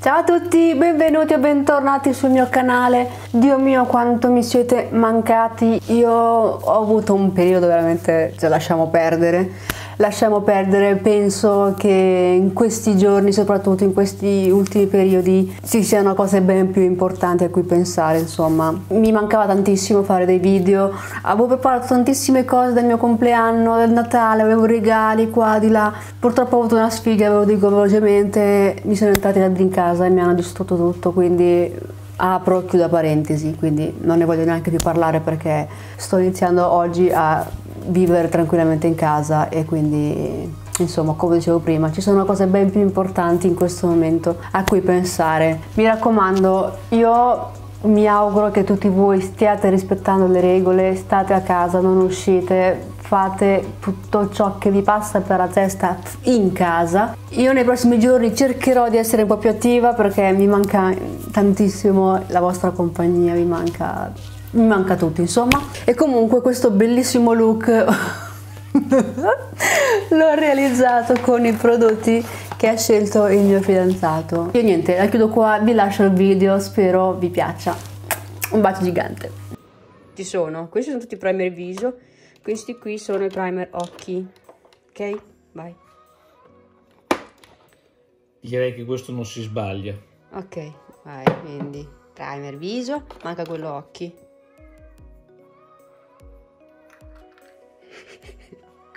Ciao a tutti, benvenuti o bentornati sul mio canale. Dio mio quanto mi siete mancati. Io ho avuto un periodo veramente, cioè lasciamo perdere. Lasciamo perdere, penso che in questi giorni, soprattutto in questi ultimi periodi, ci siano cose ben più importanti a cui pensare, insomma. Mi mancava tantissimo fare dei video, avevo preparato tantissime cose del mio compleanno, del Natale, avevo regali qua di là. Purtroppo ho avuto una sfiga, ve lo dico velocemente, mi sono entrati in casa e mi hanno distrutto tutto, quindi apro chiudo parentesi, quindi non ne voglio neanche più parlare perché sto iniziando oggi a vivere tranquillamente in casa e quindi insomma come dicevo prima ci sono cose ben più importanti in questo momento a cui pensare. Mi raccomando io mi auguro che tutti voi stiate rispettando le regole state a casa non uscite fate tutto ciò che vi passa per la testa in casa. Io nei prossimi giorni cercherò di essere un po' più attiva perché mi manca tantissimo la vostra compagnia mi manca mi manca tutto insomma. E comunque questo bellissimo look l'ho realizzato con i prodotti che ha scelto il mio fidanzato. Io niente la chiudo qua vi lascio il video spero vi piaccia. Un bacio gigante. Ci sono questi sono tutti i primer viso questi qui sono i primer occhi ok? Vai. Direi che questo non si sbaglia. ok vai quindi primer viso manca quello occhi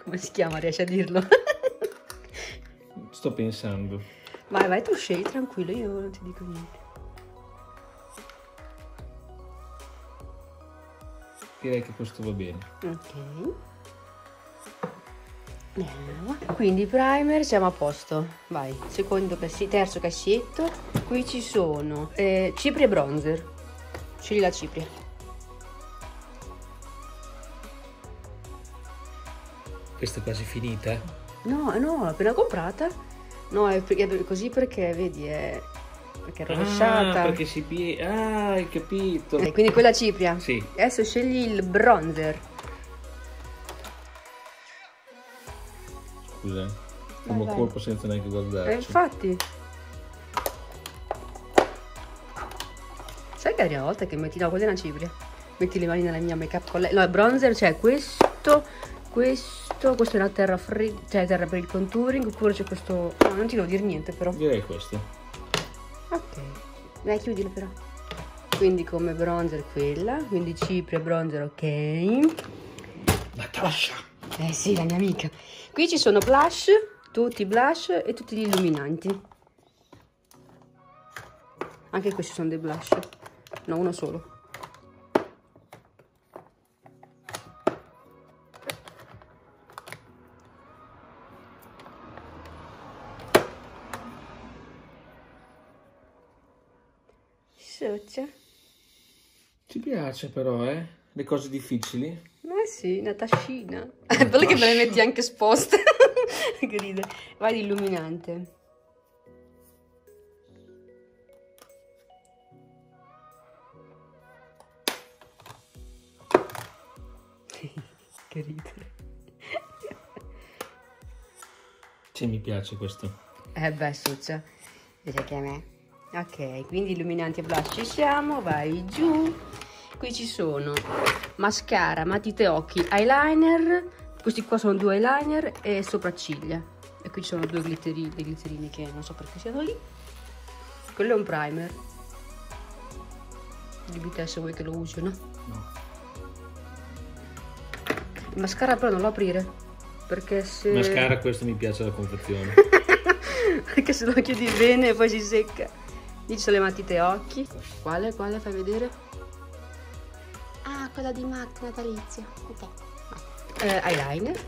Come si chiama? Riesci a dirlo? Sto pensando. vai, vai, tu scegli tranquillo, io non ti dico niente. Direi che questo va bene. Ok. Andiamo. Quindi primer siamo a posto. Vai, secondo cassi- terzo cassetto. Qui ci sono eh, cipri e bronzer. Scegli la cipria. Questa è quasi finita. No, no, l'ho appena comprata. No, è, così perché, vedi, è... Perché è rovesciata. Ah, perché si pie... Ah, hai capito. Ok, quindi quella cipria. Sì. Adesso scegli il bronzer. Scusa. Come vai. colpo senza neanche Eh, guardarci. infatti. Sai che è la prima volta che metti no, quella è una cipria. Metti le mani nella mia make up collection. No, il bronzer c'è questo, questo, questo è una terra cioè terra per il contouring, oppure c'è questo. No, non ti devo dire niente però. Direi questo. Ok. Dai, chiudilo però. Quindi come bronzer quella, quindi cipria bronzer ok. Natasha. Eh sì, la mia amica. Qui ci sono blush, tutti i blush e tutti gli illuminanti. Anche questi sono dei blush. No, uno solo. Piace però, eh? Le cose difficili. Eh sì, Natascina. È bello che me le metti anche esposte. che ride. Vai di illuminante. che ridere. Sì, mi piace questo. Eh beh, succia. Dice che a me. Ok, quindi illuminanti e blush ci siamo, vai giù. Qui ci sono mascara, matite occhi, eyeliner. Questi qua sono due eyeliner e sopracciglia. E qui ci sono due glitterini, dei glitterini che non so perché siano lì. Quello è un primer. Dimmi se vuoi che lo usi no. No. Il mascara però non lo aprire. Perché se... Mascara, questo mi piace la confezione. Perché se lo chiudi bene poi si secca. Lì ci sono le matite occhi. Quale? Quale? Fai vedere? Quella di MAC natalizia. Ok. Eh, eyeliner.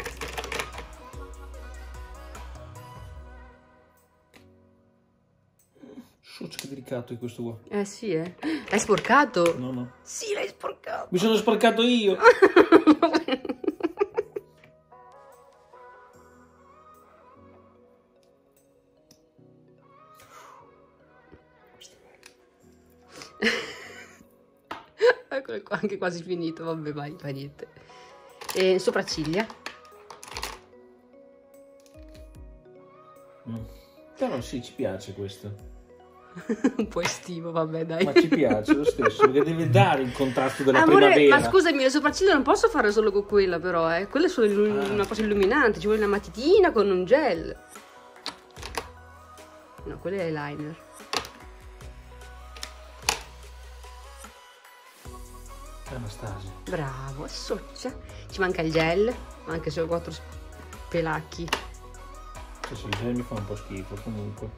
Sciocco che delicato è questo qua. Eh sì, eh. L'hai sporcato? No, no. Sì, l'hai sporcato. Mi sono sporcato io. Eccolo qua, anche quasi finito. Vabbè, vai, fa niente. E sopracciglia. Mm. Però sì, ci piace questo. Un po' estivo, vabbè, dai. Ma ci piace lo stesso, perché deve dare il contrasto della Amore, primavera. ma scusami, le sopracciglia non posso fare solo con quella, però, eh. Quelle sono illu- Ah. una cosa illuminante, ci vuole una matitina con un gel. No, quello è eyeliner. Anastasia. Bravo, assoccia. Ci manca il gel, anche se ho quattro pelacchi. Sì, il gel mi fa un po' schifo comunque.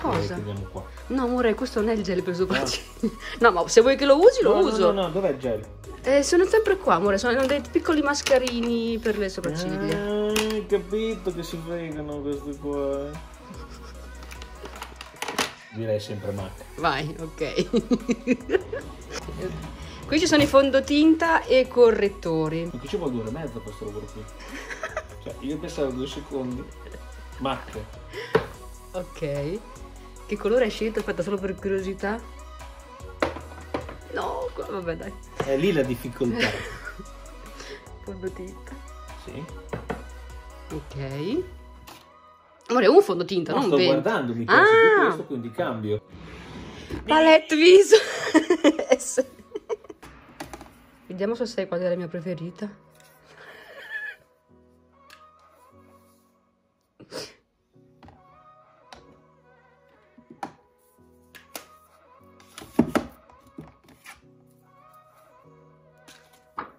Cosa? Qua. No, amore, questo non è il gel per sopracciglia. No, ma se vuoi che lo usi, lo no, uso. No, no, no, dov'è il gel? Eh, sono sempre qua, amore, sono dei piccoli mascarini per le sopracciglia. Ah, capito che si fregano queste qua. Direi sempre Mac. Vai, ok. qui ci sono i fondotinta e correttori. Ma che ci vuole due ore e mezzo questo lavoro qui? Cioè, io pensavo due secondi. Mac. Ok. Che colore hai scelto? Aspetta, solo per curiosità. No, vabbè, dai. È lì la difficoltà. Fondotinta. Sì. Ok. Amore, un fondotinta, No, non sto 20. guardando, mi piace più Ah! questo, quindi cambio. Palette viso. Vediamo se sai qual è la mia preferita.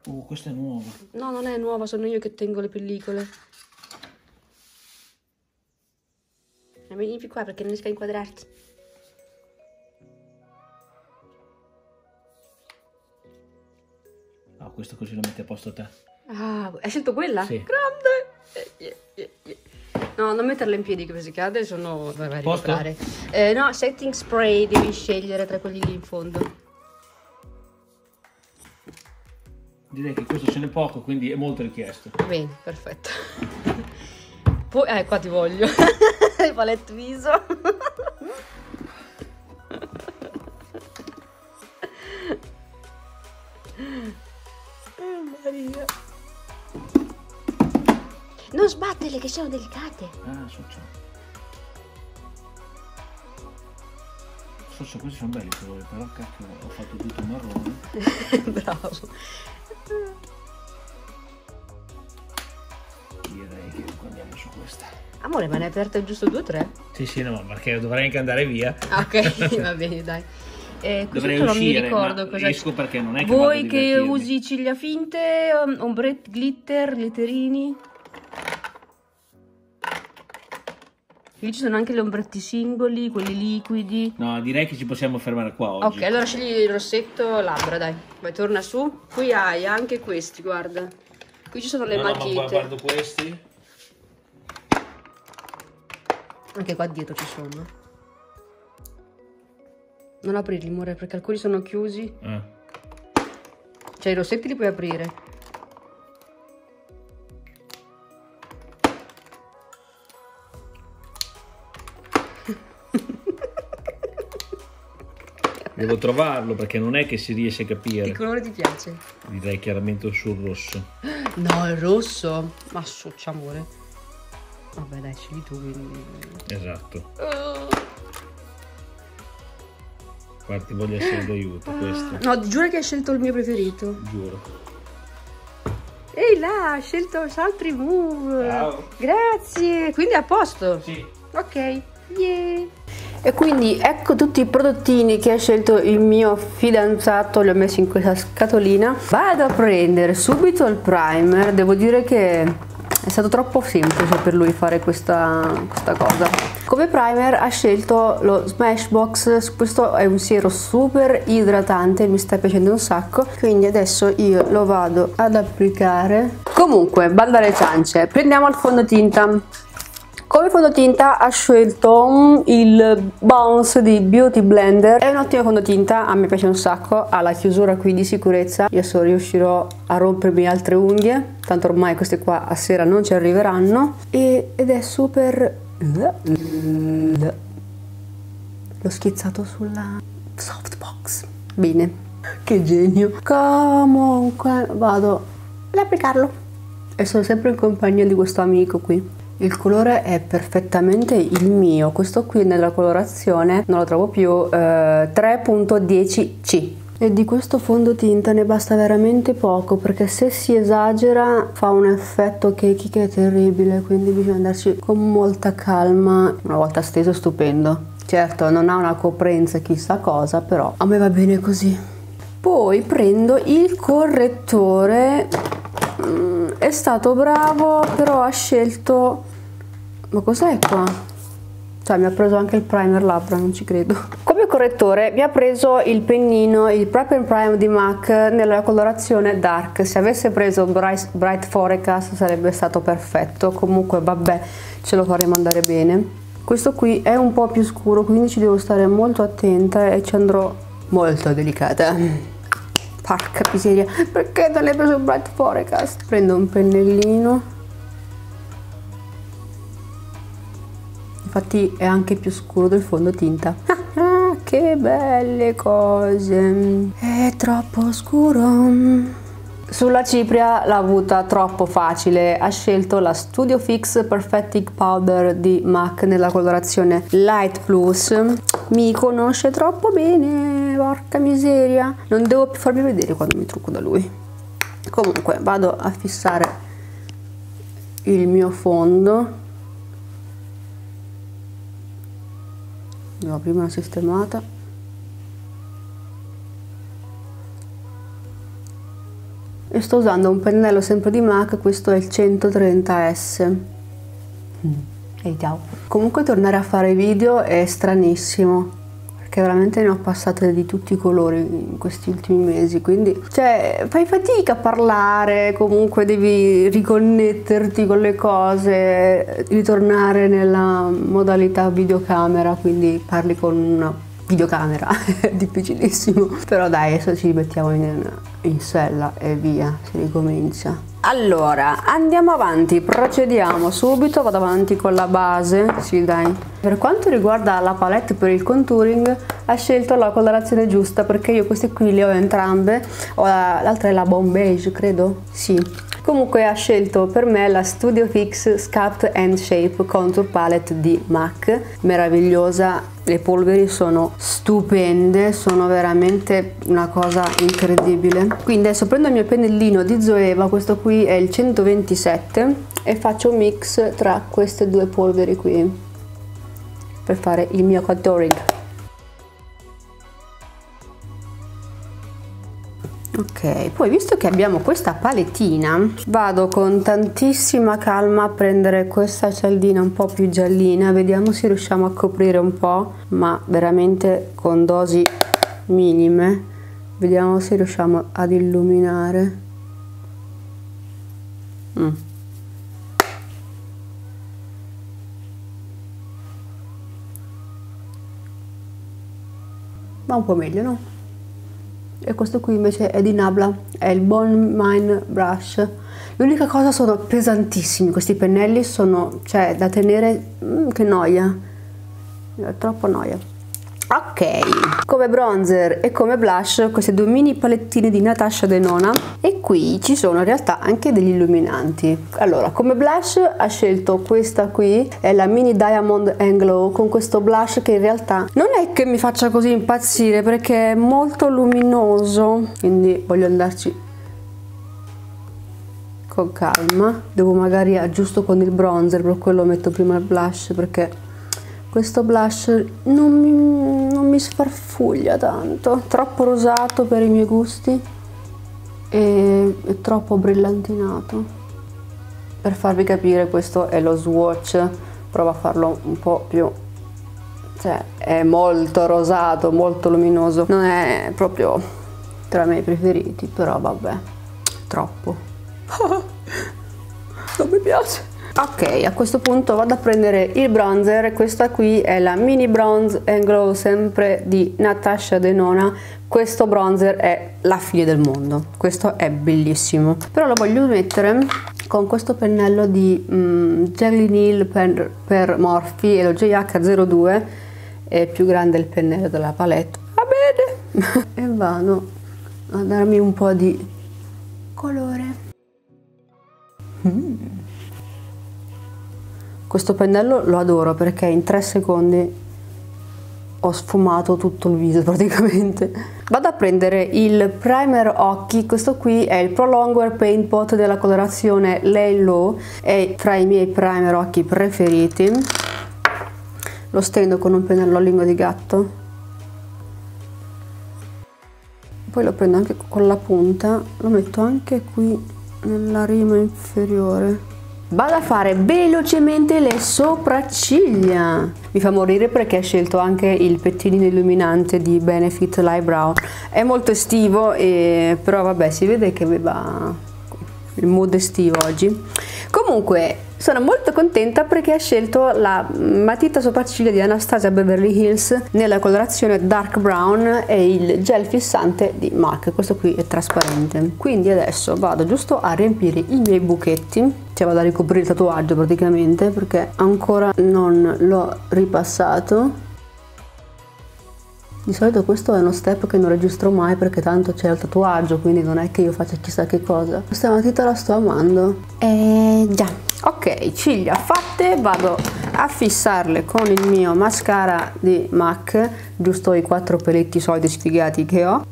Uh, questa è nuova. No, non è nuova, sono io che tengo le pellicole. Vieni più qua perché non riesco a inquadrarti. Questo così lo metti a posto te. Ah, hai scelto quella? Sì. Grande! Eh, yeah, yeah, yeah. No, non metterla in piedi che se cade sono... Vai, vai, Posto? Eh, no, setting spray devi scegliere tra quelli lì in fondo. Direi che questo ce n'è poco, quindi è molto richiesto. Bene, perfetto. Poi, eh, qua ti voglio. Palette viso. Maria. Non sbatterle che sono delicate. Ah, socio. Socio, questi sono belli colori, però cacchio, ho fatto tutto marrone. Bravo. Direi che andiamo su questa. Amore, ma ne hai aperte giusto due o tre? Sì, sì, no, perché dovrei anche andare via. Ah, ok, va bene, dai. Eh, Dovrei non mi ricordo cosa esco perché non è che Vuoi che usi ciglia finte, um, ombret, glitter, glitterini? Qui ci sono anche gli ombretti singoli, quelli liquidi. No, direi che ci possiamo fermare qua oggi. Ok, allora scegli il rossetto labbra, dai. Vai, torna su. Qui hai anche questi, guarda. Qui ci sono le No, no, ma matite. gua- guardo questi. Anche qua dietro ci sono. Non aprirli, amore, perché alcuni sono chiusi. Ah. Cioè, i rossetti li puoi aprire. Devo trovarlo perché non è che si riesce a Che capire. colore ti piace? Direi chiaramente sul rosso. No, il rosso. Ma socia, amore. Vabbè, dai, scegli tu, quindi... Esatto. Oh. Guarda, ti voglio essere d'aiuto questo. No, giuro che hai scelto il mio preferito. Giuro. Ehi là, ha scelto Saltry Move. Ciao. Grazie. Quindi è a posto. Sì. Ok. Yeah. E quindi ecco tutti i prodottini che ha scelto il mio fidanzato, li ho messi in questa scatolina. Vado a prendere subito il primer, devo dire che è stato troppo semplice per lui fare questa, questa cosa. Come primer ha scelto lo Smashbox, questo è un siero super idratante, mi sta piacendo un sacco, quindi adesso io lo vado ad applicare. Comunque, banda alle ciance, prendiamo il fondotinta. Come fondotinta ha scelto il Bounce di Beauty Blender. È un ottimo fondotinta, a me piace un sacco, ha la chiusura qui di sicurezza. Adesso riuscirò a rompermi altre unghie, tanto ormai queste qua a sera non ci arriveranno. E- ed è super... L'ho schizzato sulla softbox. Bene, che genio. Comunque vado ad applicarlo. E sono sempre in compagnia di questo amico qui. Il colore è perfettamente il mio, questo qui nella colorazione non lo trovo più, eh, 3.10C. E di questo fondotinta ne basta veramente poco perché se si esagera fa un effetto cakey che è terribile, quindi bisogna andarci con molta calma. Una volta steso stupendo. Certo, non ha una coprenza chissà cosa, però a me va bene così. Poi prendo il correttore Mm, è stato bravo, però ha scelto... Ma cos'è qua? Cioè mi ha preso anche il primer labbra, non ci credo. Come correttore mi ha preso il pennino, il Prep and Prime di MAC nella colorazione Dark. Se avesse preso Bright, Bright Forecast sarebbe stato perfetto. Comunque vabbè, ce lo faremo andare bene. Questo qui è un po' più scuro, quindi ci devo stare molto attenta e ci andrò molto delicata. Porca miseria, perché non hai preso Bright Forecast? Prendo un pennellino. Infatti è anche più scuro del fondotinta. Ah, che belle cose. È troppo scuro. Sulla cipria l'ha avuta troppo facile, ha scelto la Studio Fix Perfecting Powder di MAC nella colorazione Light Plus. Mi conosce troppo bene, porca miseria. Non devo più farmi vedere quando mi trucco da lui. Comunque vado a fissare il mio fondo. No, prima una sistemata. e sto usando un pennello sempre di MAC, questo è il 130S. Mm. Ehi ciao. Comunque tornare a fare video è stranissimo, perché veramente ne ho passate di tutti i colori in questi ultimi mesi, quindi cioè fai fatica a parlare, comunque devi riconnetterti con le cose, ritornare nella modalità videocamera, quindi parli con una videocamera, è difficilissimo, però dai adesso ci mettiamo in in sella e via, si ricomincia. Allora, andiamo avanti, procediamo subito, vado avanti con la base, sì dai. Per quanto riguarda la palette per il contouring, ha scelto la colorazione giusta perché io queste qui le ho entrambe, l'altra è la Bomb Beige, credo, sì. Comunque ha scelto per me la Studio Fix Sculpt and Shape Contour Palette di MAC, meravigliosa le polveri sono stupende, sono veramente una cosa incredibile. Quindi adesso prendo il mio pennellino di Zoeva, questo qui è il 127 e faccio un mix tra queste due polveri qui per fare il mio contouring. Ok poi visto che abbiamo questa palettina vado con tantissima calma a prendere questa cialdina un po' più giallina vediamo se riusciamo a coprire un po' ma veramente con dosi minime vediamo se riusciamo ad illuminare mm. va un po' meglio no? E questo qui invece è di Nabla, è il Bone Mine Brush. L'unica cosa sono pesantissimi questi pennelli, sono cioè da tenere, mm, che noia, è troppo noia. Ok, come bronzer e come blush queste due mini palettine di Natasha Denona e qui ci sono in realtà anche degli illuminanti. Allora, come blush ha scelto questa qui, è la mini Diamond and Glow con questo blush che in realtà non è che mi faccia così impazzire perché è molto luminoso, quindi voglio andarci con calma. Devo magari aggiusto con il bronzer, per quello metto prima il blush perché questo blush non mi, non mi sfarfuglia tanto, troppo rosato per i miei gusti e è troppo brillantinato. Per farvi capire questo è lo swatch, provo a farlo un po' più cioè è molto rosato, molto luminoso, non è proprio tra i miei preferiti, però vabbè, troppo. non mi piace. Ok, a questo punto vado a prendere il bronzer, questa qui è la Mini Bronze and Glow sempre di Natasha Denona. Questo bronzer è la fine del mondo, questo è bellissimo. Però lo voglio mettere con questo pennello di um, Jelly Nail per, per Morphe e lo JH02, è più grande il pennello della palette, va bene! e vado a darmi un po' di colore. Mm. Questo pennello lo adoro perché in 3 secondi ho sfumato tutto il viso praticamente. Vado a prendere il primer occhi, questo qui è il Prolonger Paint Pot della colorazione Lay Low, è tra i miei primer occhi preferiti. Lo stendo con un pennello a lingua di gatto. Poi lo prendo anche con la punta, lo metto anche qui nella rima inferiore Vado a fare velocemente le sopracciglia. Mi fa morire perché ho scelto anche il pettinino illuminante di Benefit Eyebrow. È molto estivo, e, però vabbè si vede che aveva il mood estivo oggi. Comunque sono molto contenta perché ha scelto la matita sopracciglia di Anastasia Beverly Hills nella colorazione dark brown e il gel fissante di MAC, questo qui è trasparente. Quindi adesso vado giusto a riempire i miei buchetti cioè vado a ricoprire il tatuaggio praticamente perché ancora non l'ho ripassato. Di solito questo è uno step che non registro mai perché tanto c'è il tatuaggio quindi non è che io faccia chissà che cosa. Questa matita la sto amando. E già. Ok ciglia fatte vado a fissarle con il mio mascara di MAC giusto i quattro peletti soliti sfigati che ho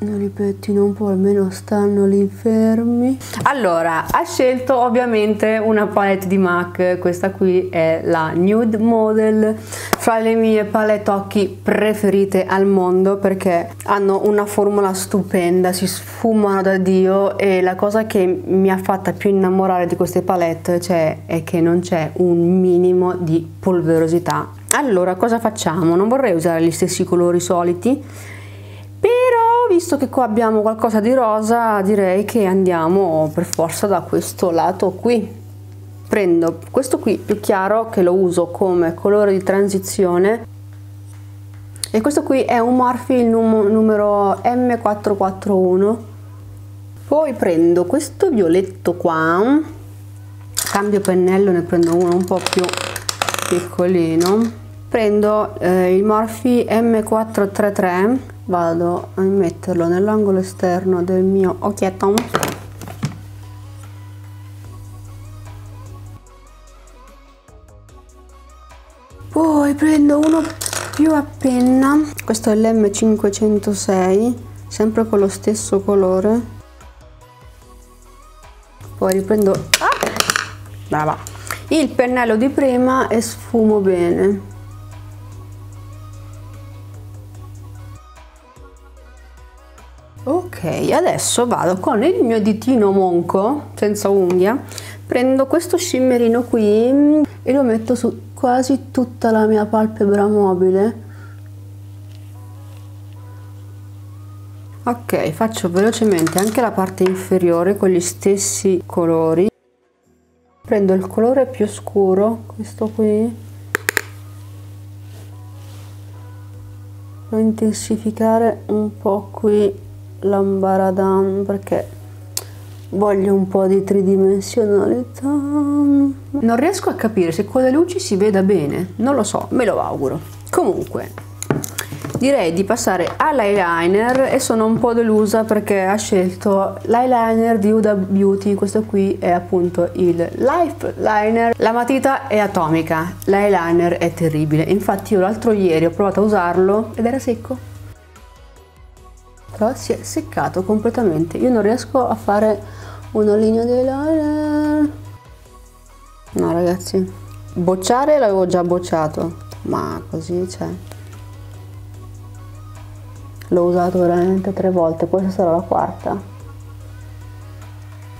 li pettino un po', almeno stanno lì fermi. Allora, ha scelto ovviamente una palette di MAC, questa qui è la Nude Model, fra le mie palette occhi preferite al mondo perché hanno una formula stupenda, si sfumano da Dio e la cosa che mi ha fatta più innamorare di queste palette cioè, è che non c'è un minimo di polverosità. Allora, cosa facciamo? Non vorrei usare gli stessi colori soliti, visto che qua abbiamo qualcosa di rosa direi che andiamo per forza da questo lato qui. Prendo questo qui più chiaro che lo uso come colore di transizione. E questo qui è un Morphe num numero M441 poi prendo questo violetto qua. Cambio pennello ne prendo uno un po' più piccolino. Prendo eh, il Morphe M433 vado a metterlo nell'angolo esterno del mio occhietto. Poi prendo uno più a penna. Questo è l'M506 sempre con lo stesso colore. Poi riprendo. Ah, il pennello di prima e sfumo bene adesso vado con il mio ditino monco senza unghia prendo questo shimmerino qui e lo metto su quasi tutta la mia palpebra mobile. Ok faccio velocemente anche la parte inferiore con gli stessi colori. Prendo il colore più scuro questo qui. Lo intensificare un po' qui l'ambaradan perché voglio un po' di tridimensionalità. Non riesco a capire se con le luci si veda bene non lo so me lo auguro. Comunque direi di passare all'eyeliner e sono un po' delusa perché ha scelto l'eyeliner di Huda Beauty. Questo qui è appunto il Life Liner la matita è atomica l'eyeliner è terribile. Infatti io l'altro ieri ho provato a usarlo ed era secco però si è seccato completamente. Io non riesco a fare una linea di eyeliner no ragazzi. Bocciare l'avevo già bocciato ma così c'è l'ho usato veramente tre volte questa sarà la quarta.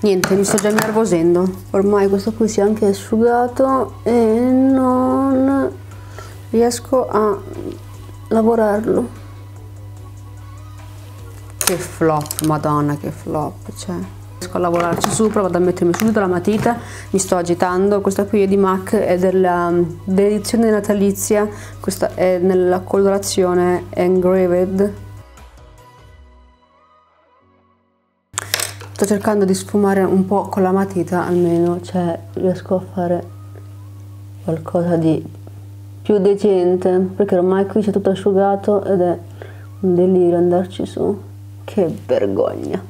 Niente mi sto già nervosendo ormai questo qui si è anche asciugato e non riesco a lavorarlo che flop, madonna che flop, cioè. Riesco a lavorarci sopra, vado a mettermi subito la matita, mi sto agitando, questa qui è di MAC, è dell'edizione natalizia, questa è nella colorazione Engraved. Sto cercando di sfumare un po' con la matita almeno, cioè riesco a fare qualcosa di più decente, perché ormai qui c'è tutto asciugato ed è un delirio andarci su. Che vergogna.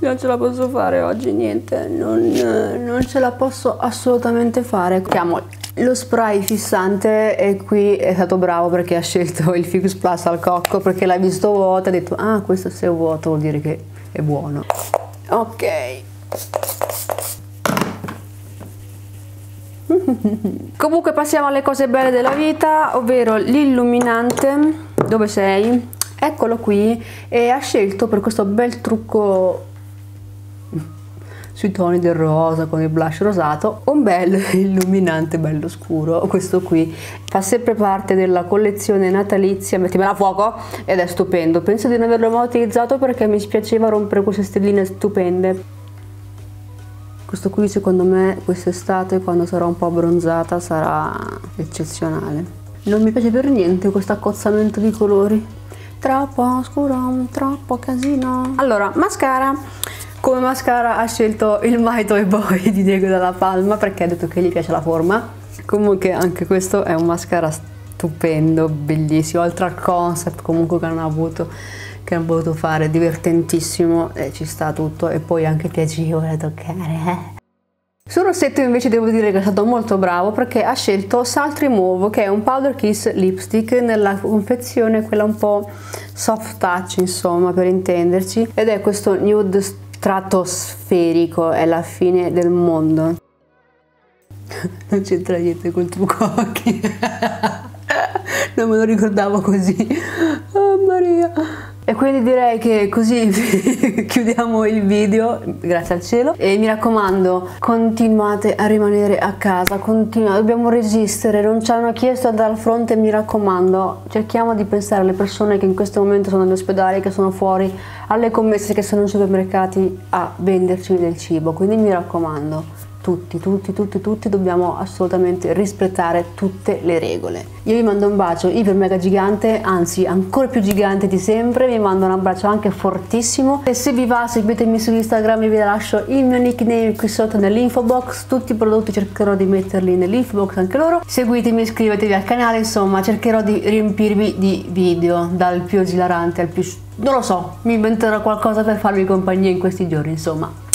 Non ce la posso fare oggi, niente, non, non ce la posso assolutamente fare. Chiamo lo spray fissante e qui è stato bravo perché ha scelto il Fix Plus al cocco perché l'ha visto vuoto e ha detto ah questo se è vuoto vuol dire che è buono. Ok. Comunque passiamo alle cose belle della vita, ovvero l'illuminante. Dove sei? Eccolo qui e ha scelto per questo bel trucco sui toni del rosa con il blush rosato un bel illuminante bello scuro questo qui fa sempre parte della collezione natalizia mettimela a fuoco ed è stupendo penso di non averlo mai utilizzato perché mi spiaceva rompere queste stelline stupende questo qui secondo me quest'estate quando sarò un po' abbronzata sarà eccezionale. Non mi piace per niente questo accozzamento di colori. Troppo scuro troppo casino. Allora mascara. Come mascara ha scelto il My Toy Boy di Diego Dalla Palma perché ha detto che gli piace la forma. Comunque anche questo è un mascara stupendo bellissimo. Oltre al concept comunque che hanno avuto che hanno voluto fare divertentissimo e ci sta tutto e poi anche piacevole da toccare eh. Sul rossetto invece devo dire che è stato molto bravo perché ha scelto Salt Remove che è un powder kiss lipstick nella confezione quella un po' soft touch insomma per intenderci ed è questo nude stratosferico, è la fine del mondo. non c'entra niente col trucco occhi. non me lo ricordavo così. Oh Maria. E quindi direi che così chiudiamo il video, grazie al cielo. E mi raccomando, continuate a rimanere a casa, continuate, dobbiamo resistere, non ci hanno chiesto di andare al fronte, mi raccomando, cerchiamo di pensare alle persone che in questo momento sono negli ospedali, che sono fuori, alle commesse che sono nei supermercati a venderci del cibo. Quindi mi raccomando, tutti, tutti, tutti, tutti dobbiamo assolutamente rispettare tutte le regole. Io vi mando un bacio iper mega gigante, anzi ancora più gigante di sempre, vi mando un abbraccio anche fortissimo e se vi va seguitemi su Instagram e vi lascio il mio nickname qui sotto nell'info box, tutti i prodotti cercherò di metterli nell'info box anche loro, seguitemi, iscrivetevi al canale, insomma cercherò di riempirvi di video dal più esilarante al più... non lo so, mi inventerò qualcosa per farvi compagnia in questi giorni, insomma.